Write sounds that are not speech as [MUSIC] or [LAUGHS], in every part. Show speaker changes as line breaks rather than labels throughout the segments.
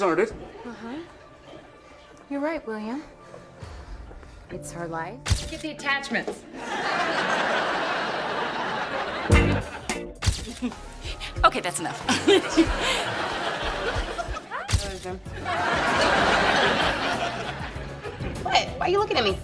things, aren't it?
Uh-huh. You're right, William. It's her life.
Get the attachments. [LAUGHS]
okay, that's enough. [LAUGHS]
what? Why are you looking at me?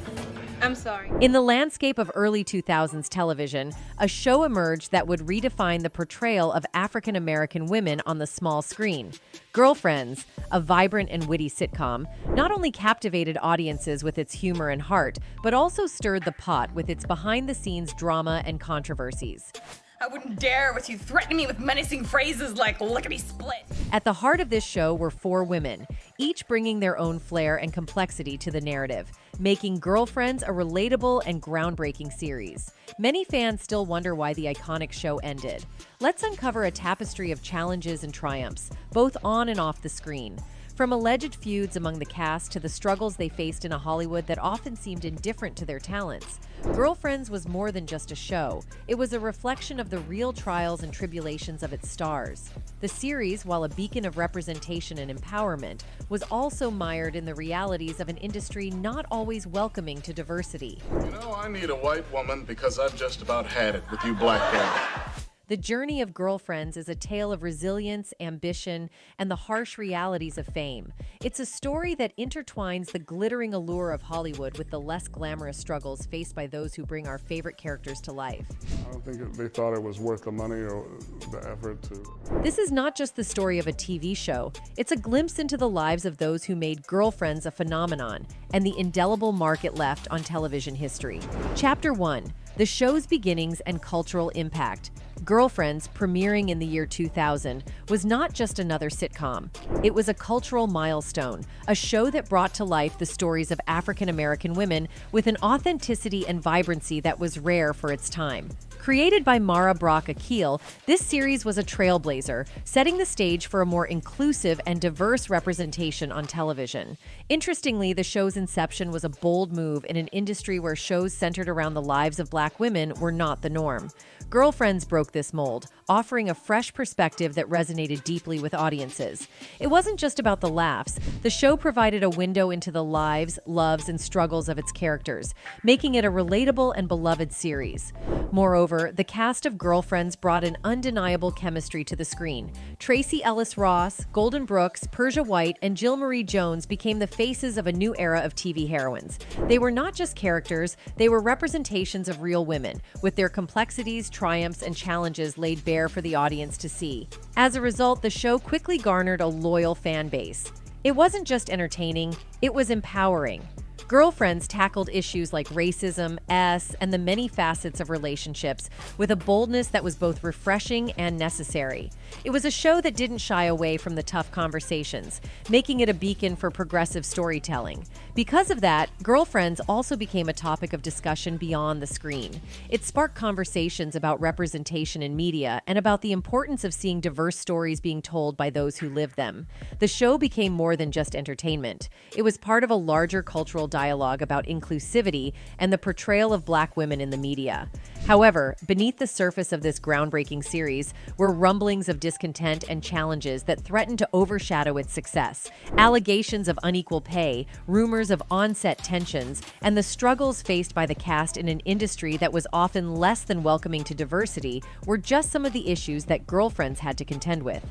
I'm sorry.
In the landscape of early 2000s television, a show emerged that would redefine the portrayal of African American women on the small screen. Girlfriends, a vibrant and witty sitcom, not only captivated audiences with its humor and heart, but also stirred the pot with its behind the scenes drama and controversies.
I wouldn't dare with you threatening me with menacing phrases like lickety split.
At the heart of this show were four women, each bringing their own flair and complexity to the narrative, making Girlfriends a relatable and groundbreaking series. Many fans still wonder why the iconic show ended. Let's uncover a tapestry of challenges and triumphs, both on and off the screen. From alleged feuds among the cast to the struggles they faced in a Hollywood that often seemed indifferent to their talents, Girlfriends was more than just a show. It was a reflection of the real trials and tribulations of its stars. The series, while a beacon of representation and empowerment, was also mired in the realities of an industry not always welcoming to diversity.
You know, I need a white woman because I've just about had it with you black guys.
The journey of Girlfriends is a tale of resilience, ambition, and the harsh realities of fame. It's a story that intertwines the glittering allure of Hollywood with the less glamorous struggles faced by those who bring our favorite characters to life.
I don't think they thought it was worth the money or the effort to.
This is not just the story of a TV show, it's a glimpse into the lives of those who made Girlfriends a phenomenon and the indelible mark it left on television history. Chapter 1 The show's beginnings and cultural impact. Girlfriends, premiering in the year 2000, was not just another sitcom. It was a cultural milestone, a show that brought to life the stories of African American women with an authenticity and vibrancy that was rare for its time. Created by Mara Brock Akil, this series was a trailblazer, setting the stage for a more inclusive and diverse representation on television. Interestingly, the show's inception was a bold move in an industry where shows centered around the lives of black women were not the norm. Girlfriends broke this mold, offering a fresh perspective that resonated deeply with audiences. It wasn't just about the laughs, the show provided a window into the lives, loves, and struggles of its characters, making it a relatable and beloved series. Moreover, the cast of Girlfriends brought an undeniable chemistry to the screen. Tracee Ellis Ross, Golden Brooks, Persia White, and Jill Marie Jones became the faces of a new era of TV heroines. They were not just characters, they were representations of real women, with their complexities, triumphs, and challenges laid bare for the audience to see. As a result, the show quickly garnered a loyal fan base. It wasn't just entertaining, it was empowering. Girlfriends tackled issues like racism, S, and the many facets of relationships with a boldness that was both refreshing and necessary. It was a show that didn't shy away from the tough conversations, making it a beacon for progressive storytelling. Because of that, Girlfriends also became a topic of discussion beyond the screen. It sparked conversations about representation in media and about the importance of seeing diverse stories being told by those who live them. The show became more than just entertainment. It was part of a larger cultural dialogue about inclusivity and the portrayal of black women in the media. However, beneath the surface of this groundbreaking series were rumblings of discontent and challenges that threatened to overshadow its success. Allegations of unequal pay, rumors of onset tensions, and the struggles faced by the cast in an industry that was often less than welcoming to diversity were just some of the issues that girlfriends had to contend with.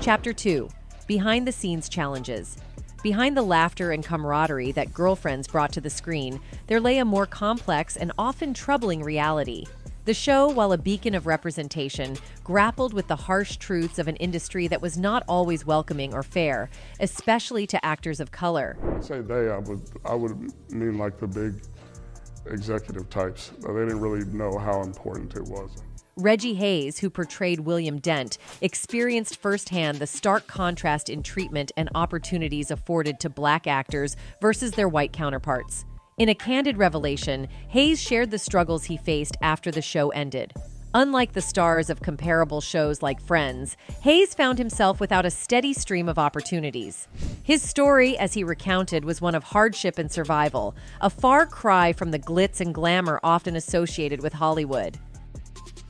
Chapter 2 Behind the Scenes Challenges Behind the laughter and camaraderie that girlfriends brought to the screen, there lay a more complex and often troubling reality. The show, while a beacon of representation, grappled with the harsh truths of an industry that was not always welcoming or fair, especially to actors of color.
Say they, I would, I would mean like the big executive types. They didn't really know how important it was.
Reggie Hayes, who portrayed William Dent, experienced firsthand the stark contrast in treatment and opportunities afforded to black actors versus their white counterparts. In a candid revelation, Hayes shared the struggles he faced after the show ended. Unlike the stars of comparable shows like Friends, Hayes found himself without a steady stream of opportunities. His story, as he recounted, was one of hardship and survival, a far cry from the glitz and glamour often associated with Hollywood.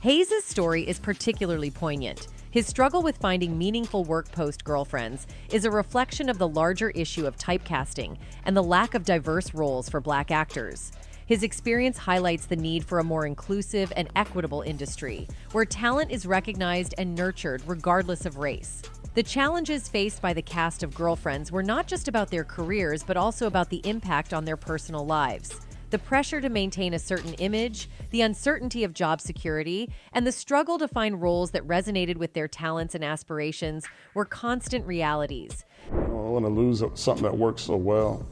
Hayes' story is particularly poignant. His struggle with finding meaningful work post girlfriends is a reflection of the larger issue of typecasting and the lack of diverse roles for black actors. His experience highlights the need for a more inclusive and equitable industry, where talent is recognized and nurtured regardless of race. The challenges faced by the cast of Girlfriends were not just about their careers, but also about the impact on their personal lives. The pressure to maintain a certain image, the uncertainty of job security, and the struggle to find roles that resonated with their talents and aspirations were constant realities.
I don't want to lose something that works so well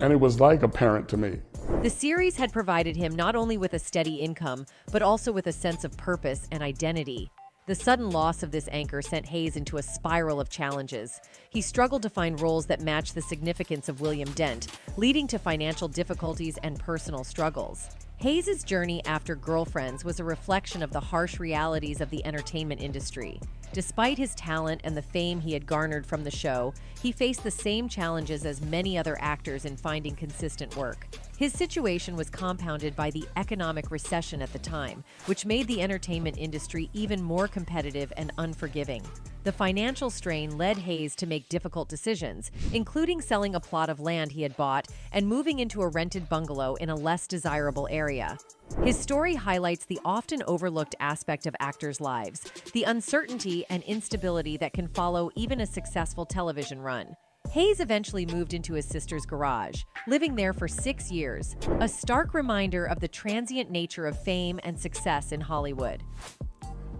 and it was like a parent to me.
The series had provided him not only with a steady income, but also with a sense of purpose and identity. The sudden loss of this anchor sent Hayes into a spiral of challenges. He struggled to find roles that matched the significance of William Dent, leading to financial difficulties and personal struggles. Hayes's journey after Girlfriends was a reflection of the harsh realities of the entertainment industry. Despite his talent and the fame he had garnered from the show, he faced the same challenges as many other actors in finding consistent work. His situation was compounded by the economic recession at the time, which made the entertainment industry even more competitive and unforgiving. The financial strain led Hayes to make difficult decisions, including selling a plot of land he had bought and moving into a rented bungalow in a less desirable area. His story highlights the often overlooked aspect of actors' lives, the uncertainty and instability that can follow even a successful television run. Hayes eventually moved into his sister's garage, living there for six years, a stark reminder of the transient nature of fame and success in Hollywood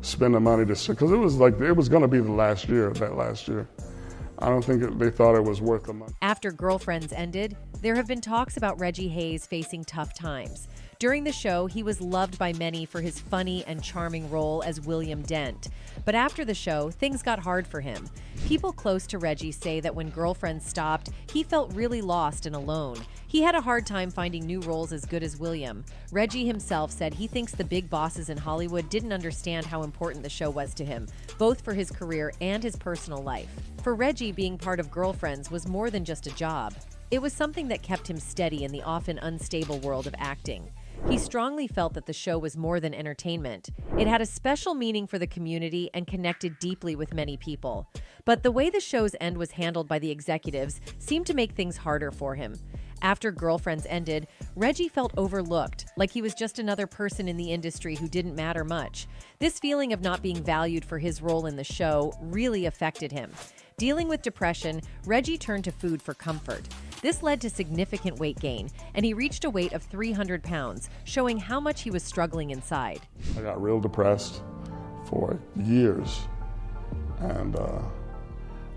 spend the money to because it was like it was going to be the last year that last year. I don't think it, they thought it was worth the money.
After Girlfriends ended, there have been talks about Reggie Hayes facing tough times. During the show, he was loved by many for his funny and charming role as William Dent. But after the show, things got hard for him. People close to Reggie say that when Girlfriends stopped, he felt really lost and alone. He had a hard time finding new roles as good as William. Reggie himself said he thinks the big bosses in Hollywood didn't understand how important the show was to him, both for his career and his personal life. For Reggie, being part of Girlfriends was more than just a job. It was something that kept him steady in the often unstable world of acting. He strongly felt that the show was more than entertainment. It had a special meaning for the community and connected deeply with many people. But the way the show's end was handled by the executives seemed to make things harder for him. After Girlfriends ended, Reggie felt overlooked, like he was just another person in the industry who didn't matter much. This feeling of not being valued for his role in the show really affected him. Dealing with depression, Reggie turned to food for comfort. This led to significant weight gain, and he reached a weight of 300 pounds, showing how much he was struggling inside.
I got real depressed for years, and uh,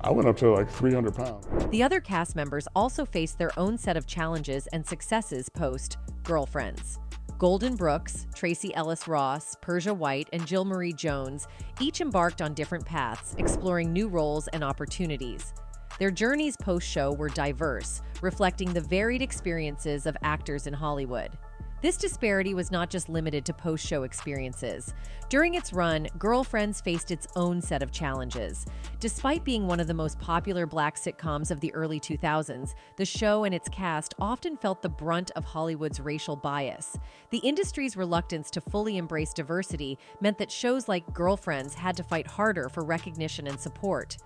I went up to like 300 pounds.
The other cast members also faced their own set of challenges and successes post Girlfriends. Golden Brooks, Tracee Ellis Ross, Persia White, and Jill Marie Jones each embarked on different paths, exploring new roles and opportunities. Their journeys post show were diverse, reflecting the varied experiences of actors in Hollywood. This disparity was not just limited to post show experiences. During its run, Girlfriends faced its own set of challenges. Despite being one of the most popular black sitcoms of the early 2000s, the show and its cast often felt the brunt of Hollywood's racial bias. The industry's reluctance to fully embrace diversity meant that shows like Girlfriends had to fight harder for recognition and support.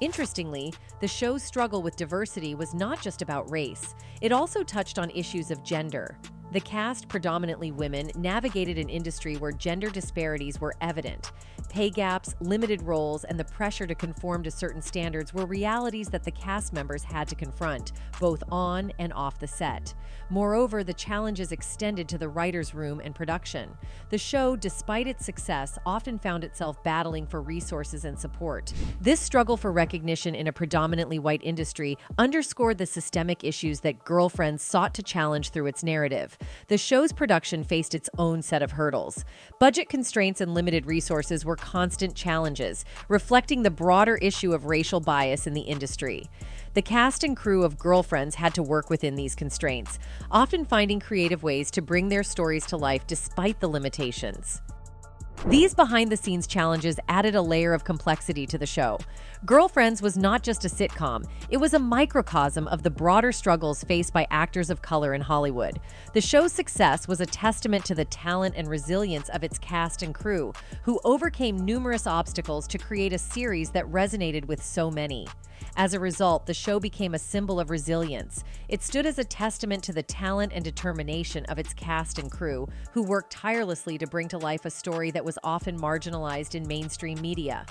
Interestingly, the show's struggle with diversity was not just about race, it also touched on issues of gender. The cast, predominantly women, navigated an industry where gender disparities were evident. Pay gaps, limited roles, and the pressure to conform to certain standards were realities that the cast members had to confront, both on and off the set. Moreover, the challenges extended to the writer's room and production. The show, despite its success, often found itself battling for resources and support. This struggle for recognition in a predominantly white industry underscored the systemic issues that Girlfriends sought to challenge through its narrative. The show's production faced its own set of hurdles. Budget constraints and limited resources were constant challenges, reflecting the broader issue of racial bias in the industry. The cast and crew of Girlfriends had to work within these constraints, often finding creative ways to bring their stories to life despite the limitations. These behind the scenes challenges added a layer of complexity to the show. Girlfriends was not just a sitcom, it was a microcosm of the broader struggles faced by actors of color in Hollywood. The show's success was a testament to the talent and resilience of its cast and crew, who overcame numerous obstacles to create a series that resonated with so many. As a result, the show became a symbol of resilience. It stood as a testament to the talent and determination of its cast and crew, who worked tirelessly to bring to life a story that was often marginalized in mainstream media.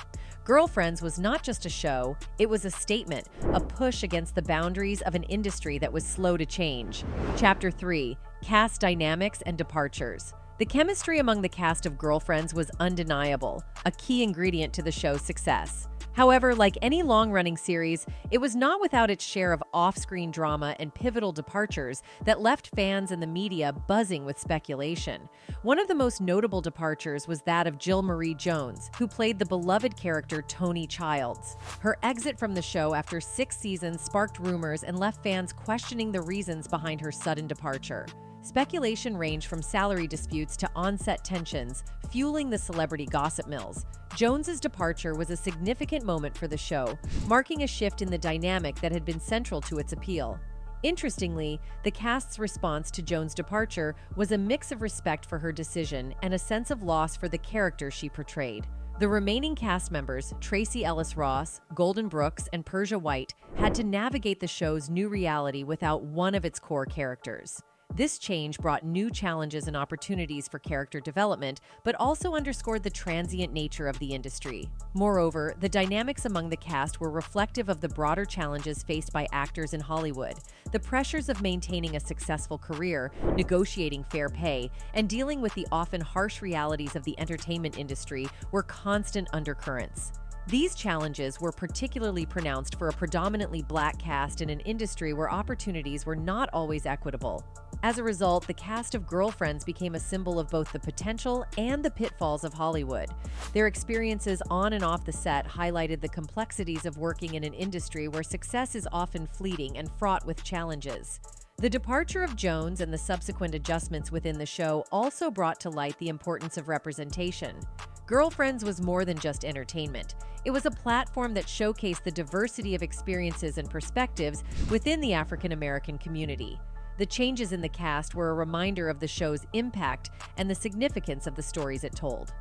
Girlfriends was not just a show, it was a statement, a push against the boundaries of an industry that was slow to change. Chapter 3 Cast Dynamics and Departures. The chemistry among the cast of Girlfriends was undeniable, a key ingredient to the show's success. However, like any long running series, it was not without its share of off screen drama and pivotal departures that left fans and the media buzzing with speculation. One of the most notable departures was that of Jill Marie Jones, who played the beloved character Toni Childs. Her exit from the show after six seasons sparked rumors and left fans questioning the reasons behind her sudden departure. Speculation ranged from salary disputes to on-set tensions, fueling the celebrity gossip mills. Jones's departure was a significant moment for the show, marking a shift in the dynamic that had been central to its appeal. Interestingly, the cast's response to Jones' departure was a mix of respect for her decision and a sense of loss for the character she portrayed. The remaining cast members, Tracee Ellis Ross, Golden Brooks, and Persia White, had to navigate the show's new reality without one of its core characters. This change brought new challenges and opportunities for character development, but also underscored the transient nature of the industry. Moreover, the dynamics among the cast were reflective of the broader challenges faced by actors in Hollywood. The pressures of maintaining a successful career, negotiating fair pay, and dealing with the often harsh realities of the entertainment industry were constant undercurrents. These challenges were particularly pronounced for a predominantly black cast in an industry where opportunities were not always equitable. As a result, the cast of Girlfriends became a symbol of both the potential and the pitfalls of Hollywood. Their experiences on and off the set highlighted the complexities of working in an industry where success is often fleeting and fraught with challenges. The departure of Jones and the subsequent adjustments within the show also brought to light the importance of representation. Girlfriends was more than just entertainment. It was a platform that showcased the diversity of experiences and perspectives within the African American community. The changes in the cast were a reminder of the show's impact and the significance of the stories it told.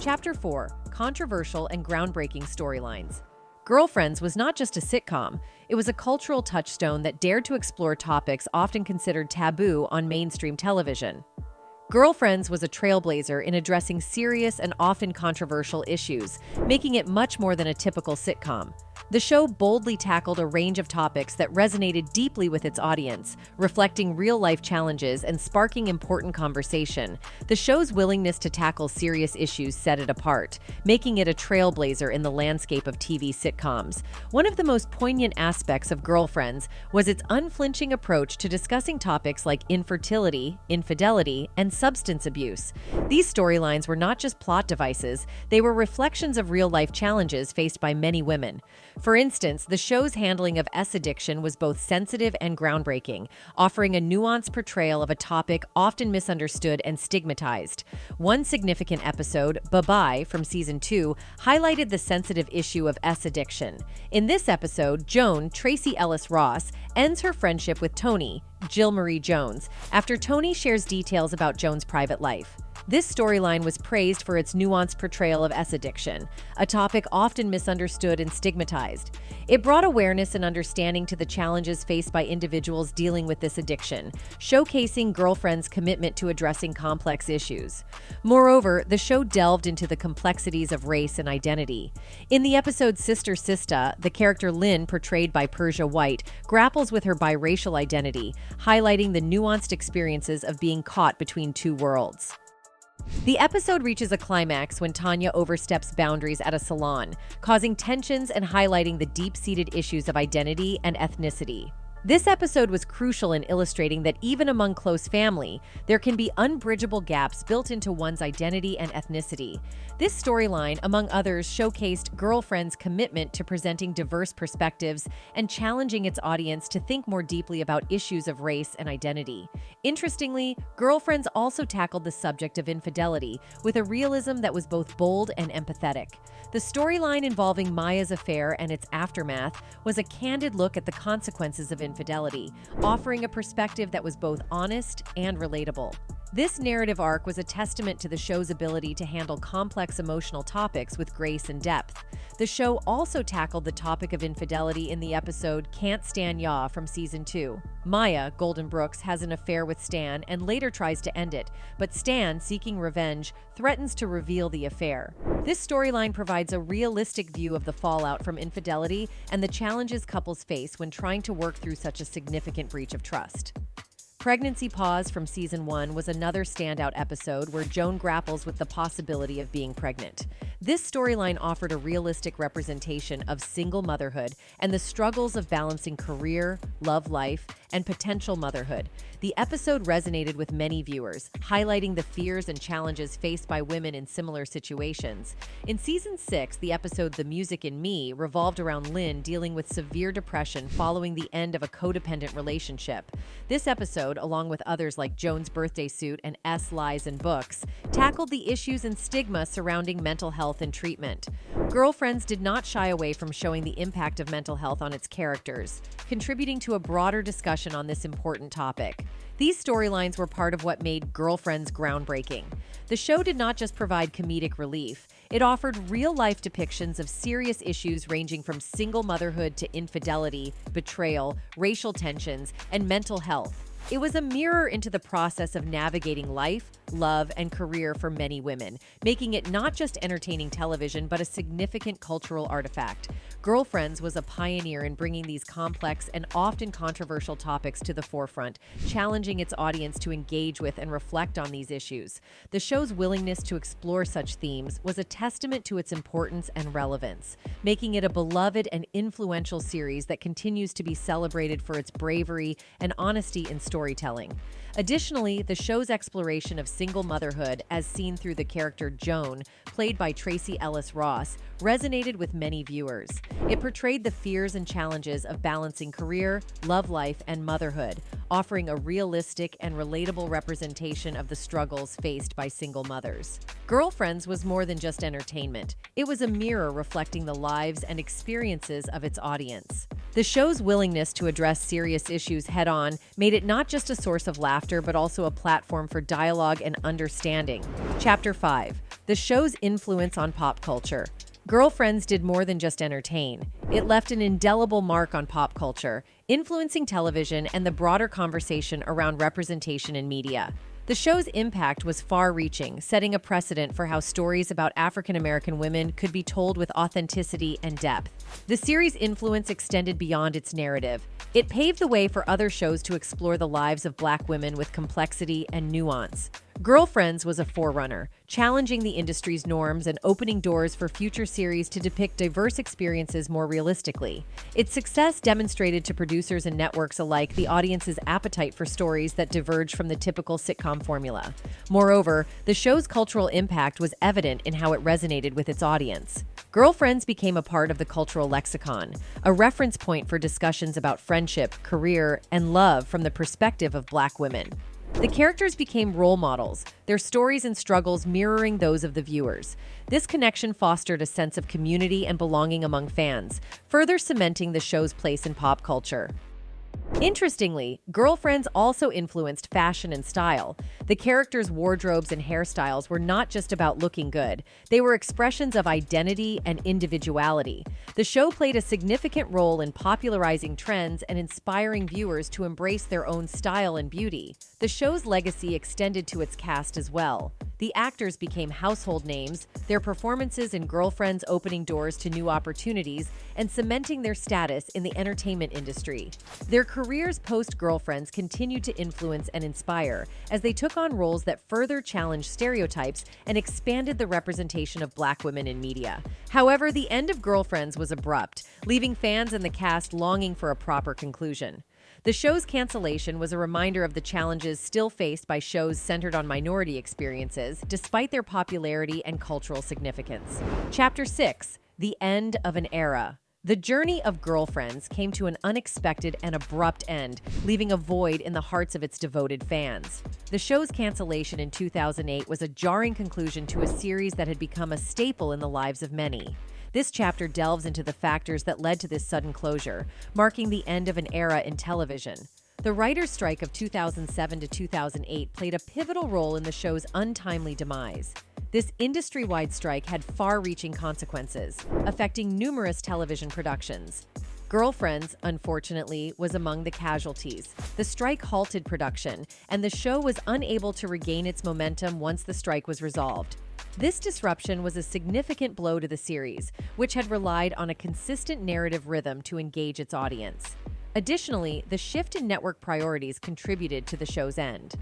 Chapter 4 Controversial and Groundbreaking Storylines. Girlfriends was not just a sitcom, it was a cultural touchstone that dared to explore topics often considered taboo on mainstream television. Girlfriends was a trailblazer in addressing serious and often controversial issues, making it much more than a typical sitcom. The show boldly tackled a range of topics that resonated deeply with its audience, reflecting real life challenges and sparking important conversation. The show's willingness to tackle serious issues set it apart, making it a trailblazer in the landscape of TV sitcoms. One of the most poignant aspects of Girlfriends was its unflinching approach to discussing topics like infertility, infidelity, and substance abuse. These storylines were not just plot devices, they were reflections of real life challenges faced by many women. For instance, the show's handling of S addiction was both sensitive and groundbreaking, offering a nuanced portrayal of a topic often misunderstood and stigmatized. One significant episode, Bye Bye, from season 2, highlighted the sensitive issue of S addiction. In this episode, Joan, Tracee Ellis Ross, ends her friendship with Toni, Jill Marie Jones, after Toni shares details about Joan's private life. This storyline was praised for its nuanced portrayal of S addiction, a topic often misunderstood and stigmatized. It brought awareness and understanding to the challenges faced by individuals dealing with this addiction, showcasing Girlfriend's commitment to addressing complex issues. Moreover, the show delved into the complexities of race and identity. In the episode Sister Sista, the character Lynn, portrayed by Persia White, grapples with her biracial identity, highlighting the nuanced experiences of being caught between two worlds. The episode reaches a climax when Tanya oversteps boundaries at a salon, causing tensions and highlighting the deep seated issues of identity and ethnicity. This episode was crucial in illustrating that even among close family, there can be unbridgeable gaps built into one's identity and ethnicity. This storyline, among others, showcased Girlfriend's commitment to presenting diverse perspectives and challenging its audience to think more deeply about issues of race and identity. Interestingly, Girlfriends also tackled the subject of infidelity with a realism that was both bold and empathetic. The storyline involving Maya's affair and its aftermath was a candid look at the consequences of infidelity, offering a perspective that was both honest and relatable. This narrative arc was a testament to the show's ability to handle complex emotional topics with grace and depth. The show also tackled the topic of infidelity in the episode Can't Stan Ya from season 2. Maya, Golden Brooks, has an affair with Stan and later tries to end it, but Stan, seeking revenge, threatens to reveal the affair. This storyline provides a realistic view of the fallout from infidelity and the challenges couples face when trying to work through such a significant breach of trust. Pregnancy Pause from season one was another standout episode where Joan grapples with the possibility of being pregnant. This storyline offered a realistic representation of single motherhood and the struggles of balancing career, love life, and potential motherhood. The episode resonated with many viewers, highlighting the fears and challenges faced by women in similar situations. In season 6, the episode The Music in Me revolved around Lynn dealing with severe depression following the end of a codependent relationship. This episode, along with others like Joan's Birthday Suit and S Lies and Books, tackled the issues and stigma surrounding mental health and treatment. Girlfriends did not shy away from showing the impact of mental health on its characters, contributing to a broader discussion on this important topic. These storylines were part of what made Girlfriends groundbreaking. The show did not just provide comedic relief, it offered real life depictions of serious issues ranging from single motherhood to infidelity, betrayal, racial tensions, and mental health. It was a mirror into the process of navigating life, love, and career for many women, making it not just entertaining television, but a significant cultural artifact. Girlfriends was a pioneer in bringing these complex and often controversial topics to the forefront, challenging its audience to engage with and reflect on these issues. The show's willingness to explore such themes was a testament to its importance and relevance, making it a beloved and influential series that continues to be celebrated for its bravery and honesty in storytelling. Additionally, the show's exploration of single motherhood, as seen through the character Joan, played by Tracee Ellis Ross, resonated with many viewers. It portrayed the fears and challenges of balancing career, love life, and motherhood, offering a realistic and relatable representation of the struggles faced by single mothers. Girlfriends was more than just entertainment, it was a mirror reflecting the lives and experiences of its audience. The show's willingness to address serious issues head on made it not just a source of laughter, but also a platform for dialogue and understanding. Chapter 5 The show's influence on pop culture. Girlfriends did more than just entertain. It left an indelible mark on pop culture, influencing television and the broader conversation around representation in media. The show's impact was far reaching, setting a precedent for how stories about African American women could be told with authenticity and depth. The series' influence extended beyond its narrative. It paved the way for other shows to explore the lives of black women with complexity and nuance. Girlfriends was a forerunner, challenging the industry's norms and opening doors for future series to depict diverse experiences more realistically. Its success demonstrated to producers and networks alike the audience's appetite for stories that diverge from the typical sitcom formula. Moreover, the show's cultural impact was evident in how it resonated with its audience. Girlfriends became a part of the cultural lexicon, a reference point for discussions about friendship, career, and love from the perspective of black women. The characters became role models, their stories and struggles mirroring those of the viewers. This connection fostered a sense of community and belonging among fans, further cementing the show's place in pop culture. Interestingly, Girlfriends also influenced fashion and style. The characters' wardrobes and hairstyles were not just about looking good, they were expressions of identity and individuality. The show played a significant role in popularizing trends and inspiring viewers to embrace their own style and beauty. The show's legacy extended to its cast as well. The actors became household names, their performances in Girlfriends opening doors to new opportunities and cementing their status in the entertainment industry. Their careers post Girlfriends continued to influence and inspire as they took on roles that further challenged stereotypes and expanded the representation of black women in media. However, the end of Girlfriends was abrupt, leaving fans and the cast longing for a proper conclusion. The show's cancellation was a reminder of the challenges still faced by shows centered on minority experiences, despite their popularity and cultural significance. Chapter 6 The End of an Era. The journey of Girlfriends came to an unexpected and abrupt end, leaving a void in the hearts of its devoted fans. The show's cancellation in 2008 was a jarring conclusion to a series that had become a staple in the lives of many. This chapter delves into the factors that led to this sudden closure, marking the end of an era in television. The writer's strike of 2007 to 2008 played a pivotal role in the show's untimely demise. This industry wide strike had far reaching consequences, affecting numerous television productions. Girlfriends, unfortunately, was among the casualties. The strike halted production, and the show was unable to regain its momentum once the strike was resolved. This disruption was a significant blow to the series, which had relied on a consistent narrative rhythm to engage its audience. Additionally, the shift in network priorities contributed to the show's end.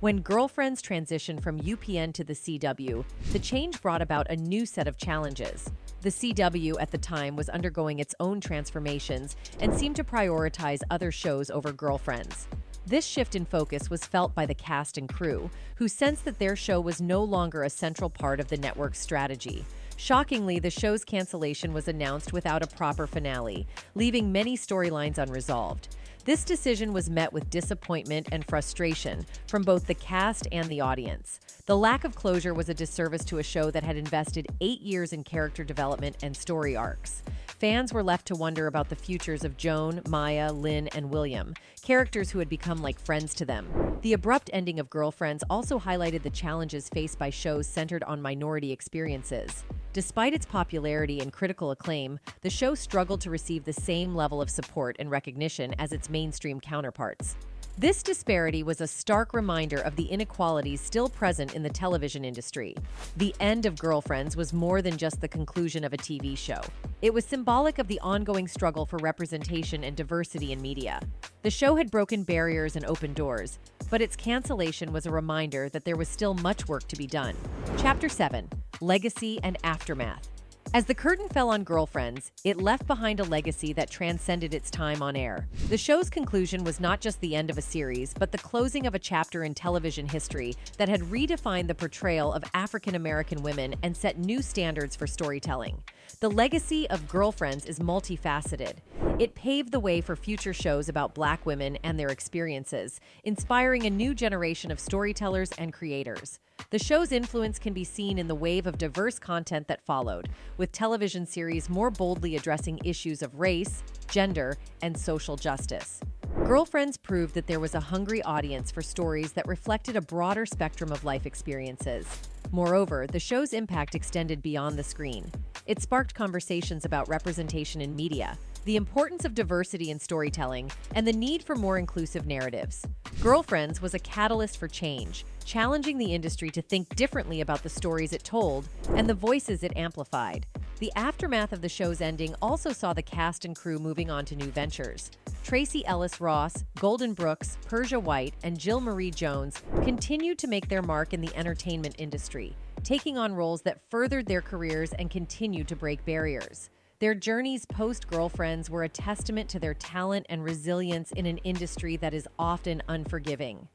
When Girlfriends transitioned from UPN to the CW, the change brought about a new set of challenges. The CW at the time was undergoing its own transformations and seemed to prioritize other shows over Girlfriends. This shift in focus was felt by the cast and crew, who sensed that their show was no longer a central part of the network's strategy. Shockingly, the show's cancellation was announced without a proper finale, leaving many storylines unresolved. This decision was met with disappointment and frustration from both the cast and the audience. The lack of closure was a disservice to a show that had invested eight years in character development and story arcs. Fans were left to wonder about the futures of Joan, Maya, Lynn, and William, characters who had become like friends to them. The abrupt ending of Girlfriends also highlighted the challenges faced by shows centered on minority experiences. Despite its popularity and critical acclaim, the show struggled to receive the same level of support and recognition as its mainstream counterparts. This disparity was a stark reminder of the inequalities still present in the television industry. The end of Girlfriends was more than just the conclusion of a TV show. It was symbolic of the ongoing struggle for representation and diversity in media. The show had broken barriers and opened doors, but its cancellation was a reminder that there was still much work to be done. Chapter 7 Legacy and Aftermath as the curtain fell on Girlfriends, it left behind a legacy that transcended its time on air. The show's conclusion was not just the end of a series, but the closing of a chapter in television history that had redefined the portrayal of African American women and set new standards for storytelling. The legacy of Girlfriends is multifaceted. It paved the way for future shows about black women and their experiences, inspiring a new generation of storytellers and creators. The show's influence can be seen in the wave of diverse content that followed, with television series more boldly addressing issues of race, gender, and social justice. Girlfriends proved that there was a hungry audience for stories that reflected a broader spectrum of life experiences. Moreover, the show's impact extended beyond the screen. It sparked conversations about representation in media, the importance of diversity in storytelling, and the need for more inclusive narratives. Girlfriends was a catalyst for change, challenging the industry to think differently about the stories it told and the voices it amplified. The aftermath of the show's ending also saw the cast and crew moving on to new ventures. Tracee Ellis Ross, Golden Brooks, Persia White, and Jill Marie Jones continued to make their mark in the entertainment industry, taking on roles that furthered their careers and continued to break barriers. Their journeys post Girlfriends were a testament to their talent and resilience in an industry that is often unforgiving.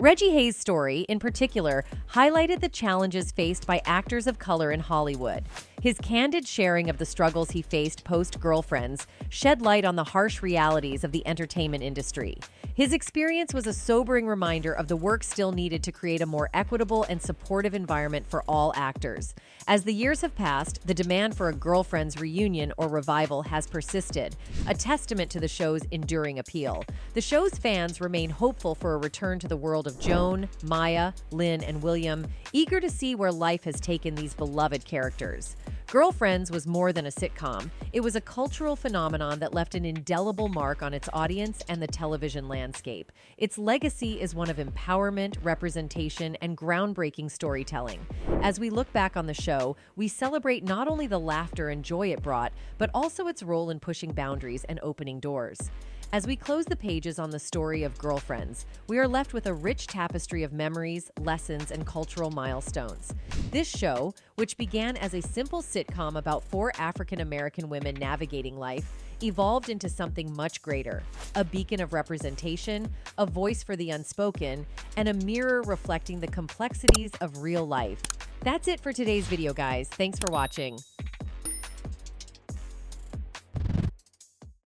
Reggie Hayes' story, in particular, highlighted the challenges faced by actors of color in Hollywood. His candid sharing of the struggles he faced post Girlfriends shed light on the harsh realities of the entertainment industry. His experience was a sobering reminder of the work still needed to create a more equitable and supportive environment for all actors. As the years have passed, the demand for a Girlfriends reunion or revival has persisted, a testament to the show's enduring appeal. The show's fans remain hopeful for a return to the world of Joan, Maya, Lynn, and William, eager to see where life has taken these beloved characters. Girlfriends was more than a sitcom. It was a cultural phenomenon that left an indelible mark on its audience and the television landscape. Its legacy is one of empowerment, representation, and groundbreaking storytelling. As we look back on the show, we celebrate not only the laughter and joy it brought, but also its role in pushing boundaries and opening doors. As we close the pages on the story of Girlfriends, we are left with a rich tapestry of memories, lessons, and cultural milestones. This show, which began as a simple sitcom about four African American women navigating life, evolved into something much greater a beacon of representation, a voice for the unspoken, and a mirror reflecting the complexities of real life. That's it for today's video, guys. Thanks for watching.